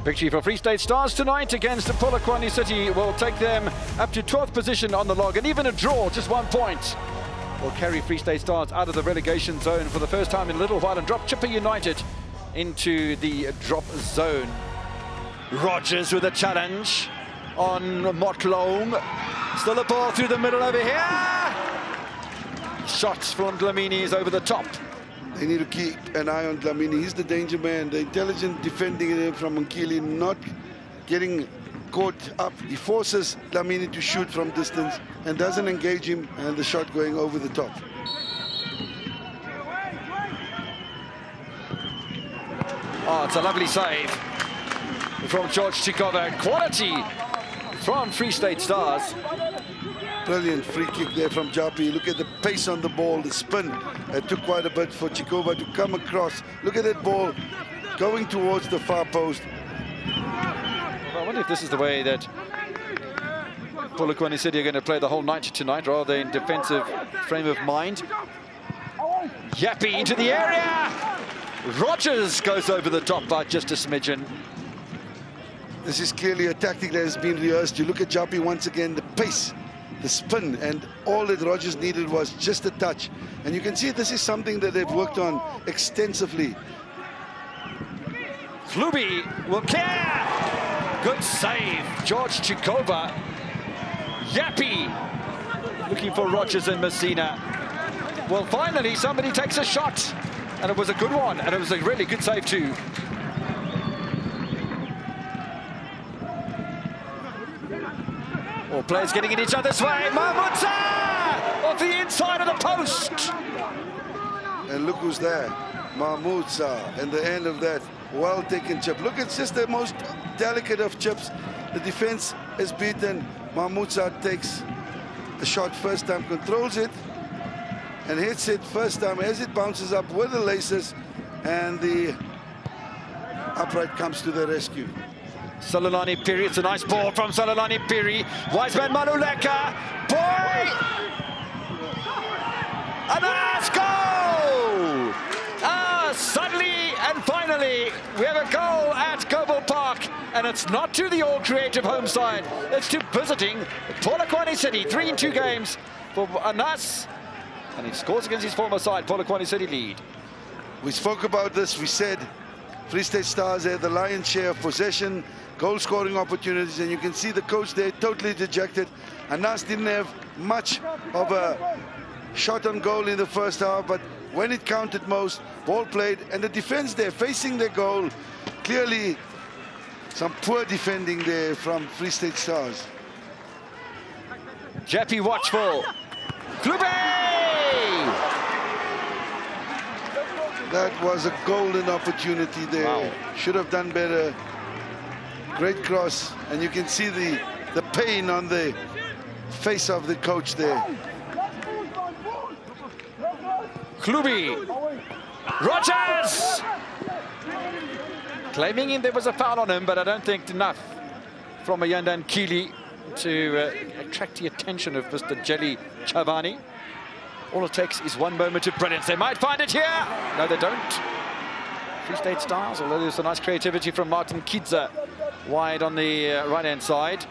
A victory for Free State Stars tonight against Polokwane City will take them up to 12th position on the log, and even a draw, just one point, will carry Free State Stars out of the relegation zone for the first time in a little while and drop Chippa United into the drop zone. Rodgers with a challenge on Motlong. Still a ball through the middle over here. Shots from Dlamini is over the top. They need to keep an eye on Dlamini. He's the danger man. The intelligent defending him from Monkili, not getting caught up. He forces Dlamini to shoot from distance and doesn't engage him, and the shot going over the top. Oh, it's a lovely save from George Chigova. Quality from Free State Stars. Brilliant free kick there from Japie. Look at the pace on the ball, the spin. It took quite a bit for Chigova to come across. Look at that ball going towards the far post. I wonder if this is the way that Polokwane City are going to play the whole night tonight, rather in defensive frame of mind. Yappy into the area. Rodgers goes over the top by just a smidgen. This is clearly a tactic that has been rehearsed. You look at Japie once again, the pace, the spin, and all that Rodgers needed was just a touch. And you can see this is something that they've worked on extensively. Fluby will care. Good save, George Chigova. Yappy looking for Rodgers and Messina. Well, finally, somebody takes a shot. And it was a good one, and it was a really good save too. Players getting in each other's way. Mamutsa off the inside of the post. And look who's there. Mahmudsa. And the end of that well taken chip. Look, it's just the most delicate of chips. The defense is beaten. Mahmudsa takes the shot first time, controls it, and hits it first time as it bounces up with the laces, and the upright comes to the rescue. Salulani Phiri, it's a nice ball from Salulani Phiri. Wiseman Maluleka, boy! And let's go! Ah, suddenly and finally, we have a goal at Goble Park, and it's not to the all-creative home side, it's to visiting Polokwane City. Three in two games for Anas, and he scores against his former side, Polokwane City lead. We spoke about this, we said Free State Stars had the lion's share of possession, goal scoring opportunities, and you can see the coach there totally dejected. And Anas didn't have much of a shot on goal in the first half, but when it counted most, ball played, and the defense there facing their goal, clearly some poor defending there from Free State Stars. Japie watchful. Klube! That was a golden opportunity there. Wow. Should have done better. Great cross, and you can see the, the pain on the face of the coach there. Klubi. Rodgers! Claiming in there was a foul on him, but I don't think enough from Ayanda Nkili to uh, attract the attention of Mr. Jelly Chavani. All it takes is one moment of brilliance. They might find it here. No, they don't. Free State Stars, although there's a nice creativity from Martin Kidza wide on the uh, right-hand side.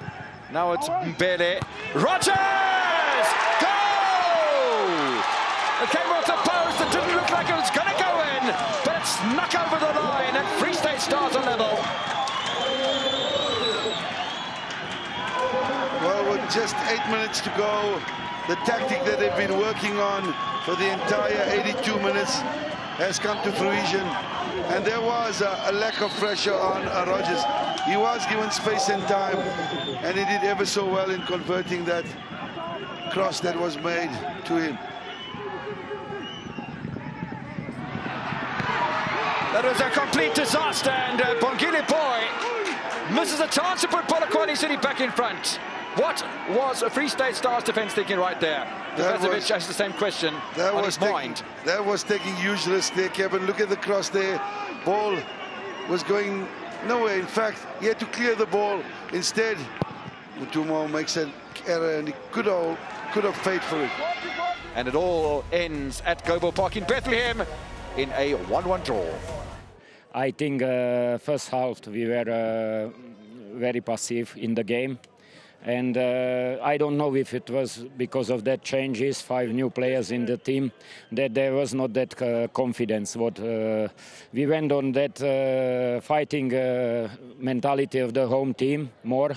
Now it's Mbele. Rodgers! Goal! It came off the post. It didn't look like it was going to go in, but it snuck over the line, and Free State Stars are level. Well, with just eight minutes to go, the tactic that they've been working on for the entire 82 minutes has come to fruition. And there was a, a lack of pressure on uh, Rodgers. He was given space and time, and he did ever so well in converting that cross that was made to him. That was a complete disaster, and uh, Bongile Boy misses a chance to put Polokwane City back in front. What was a Free State Stars defense thinking right there? Was- asked the same question That was his taking, mind. That was taking huge risk there, Kevin. Look at the cross there. Ball was going nowhere. In fact, he had to clear the ball. Instead, Mutumo makes an error, and he could have, could have paid for it. And it all ends at Goble Park in Bethlehem in a 1-1 draw. I think uh, first half we were uh, very passive in the game and uh, I don't know if it was because of that changes, five new players in the team, that there was not that uh, confidence. What uh, we went on that uh, fighting uh, mentality of the home team more,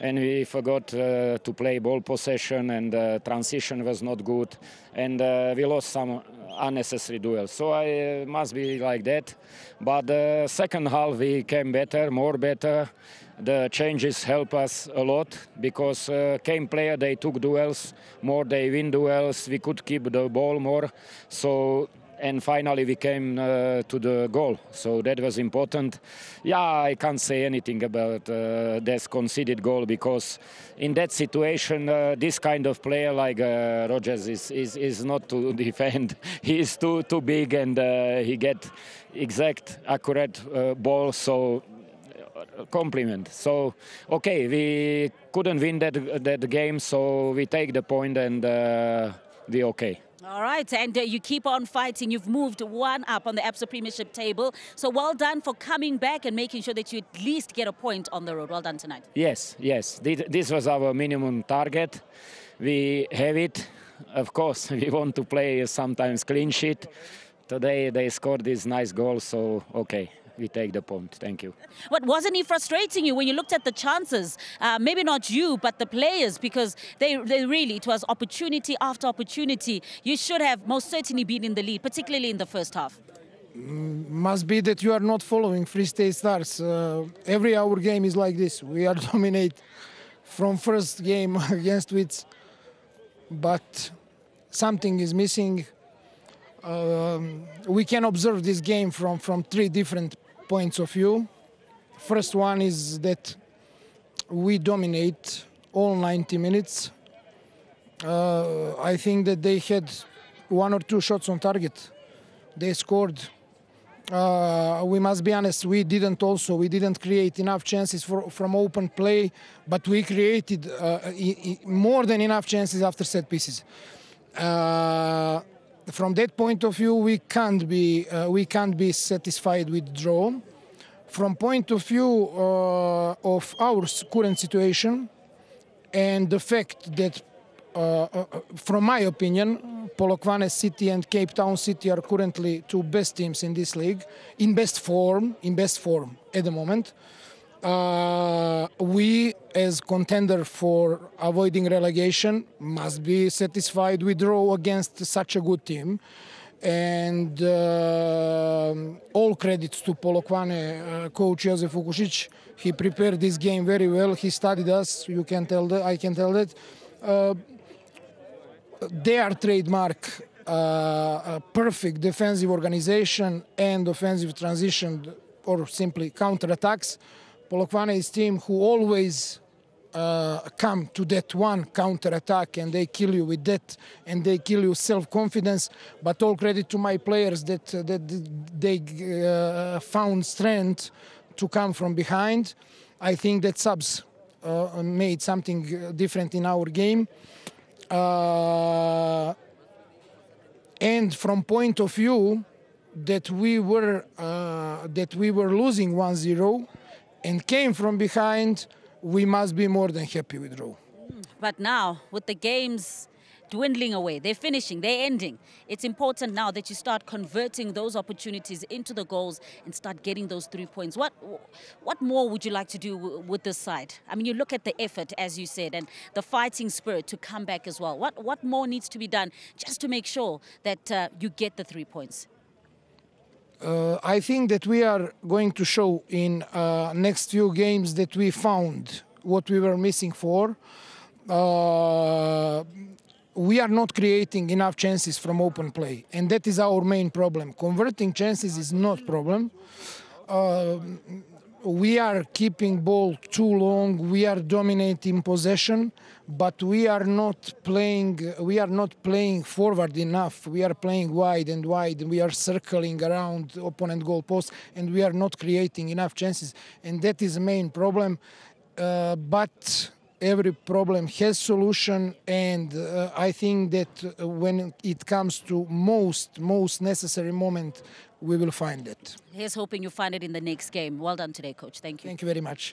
and we forgot uh, to play ball possession, and transition was not good, and we lost some unnecessary duels. So I must be like that. But the second half we came better, more better. The changes help us a lot because uh, came player they took duels. More they win duels. We could keep the ball more. So and finally we came uh, to the goal. So that was important. Yeah i can't say anything about uh, this conceded goal because in that situation uh, this kind of player like uh, rodgers is, is, is not to defend. He is too too big and uh, he get exact accurate uh, ball. So compliment. So, okay, we couldn't win that that game, so we take the point and we okay. All right, and uh, you keep on fighting. You've moved one up on the ABSA Premiership table. So well done for coming back and making sure that you at least get a point on the road. Well done tonight. Yes, yes. This was our minimum target. We have it. Of course, we want to play sometimes clean sheet. Today they scored this nice goal, so okay we take the point. Thank you. But wasn't he frustrating you when you looked at the chances? Uh, maybe not you, but the players, because they, they really, it was opportunity after opportunity. You should have most certainly been in the lead, particularly in the first half. Mm, must be that you are not following Free State Stars. Uh, every hour game is like this. We are dominate from first game against Wits, but something is missing. Um, we can observe this game from, from three different points of view. First one is that we dominate all 90 minutes. Uh, I think that they had one or two shots on target. They scored. Uh, we must be honest. We didn't also. We didn't create enough chances for, from open play, but we created uh, more than enough chances after set pieces. From that point of view, we can't be uh, we can't be satisfied with draw. From point of view uh, of our current situation and the fact that, uh, uh from my opinion, Polokwane City and Cape Town City are currently two best teams in this league, in best form, in best form at the moment. Uh, we, as contender for avoiding relegation, must be satisfied with draw against such a good team. And uh, all credits to Polokwane uh, coach Josef Vukušić. He prepared this game very well. He studied us. You can tell that. I can tell that. Uh, their trademark uh, perfect defensive organization and offensive transition or simply counter attacks Polokwane is team who always uh, come to that one counter attack and they kill you with that and they kill you self confidence. But all credit to my players that uh, that they uh, found strength to come from behind. I think that subs uh, made something different in our game. Uh, and from point of view that we were uh, that we were losing 1-0 and came from behind, we must be more than happy with draw. But now, with the games dwindling away, they're finishing, they're ending. It's important now that you start converting those opportunities into the goals and start getting those three points. What, what more would you like to do with this side? I mean, you look at the effort, as you said, and the fighting spirit to come back as well. What, what more needs to be done just to make sure that uh, you get the three points? Uh, I think that we are going to show in uh, next few games that we found what we were missing for. Uh, we are not creating enough chances from open play, and that is our main problem. Converting chances is not problem. We are keeping ball too long. We are dominating possession, but we are not playing. We are not playing forward enough. We are playing wide and wide. We are circling around opponent goal post, and we are not creating enough chances. And that is the main problem. Uh, but every problem has solution and uh, i think that when it comes to most most necessary moment we will find it. Here's hoping you find it in the next game. Well done today, coach. Thank you. Thank you very much.